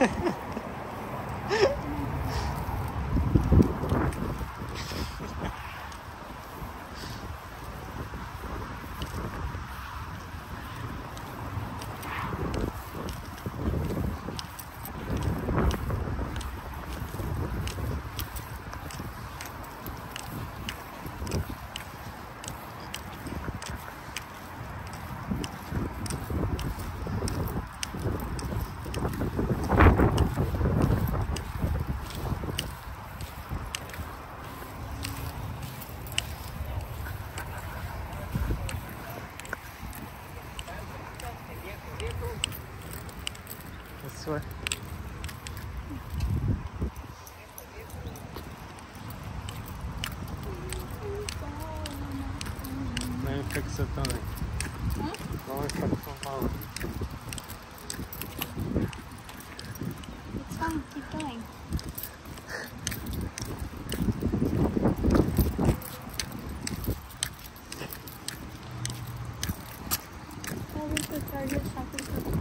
sun's. were. It's fine, keep going. That is the target shopping